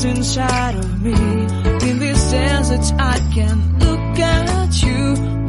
is inside of me. In this desert, I can look at you.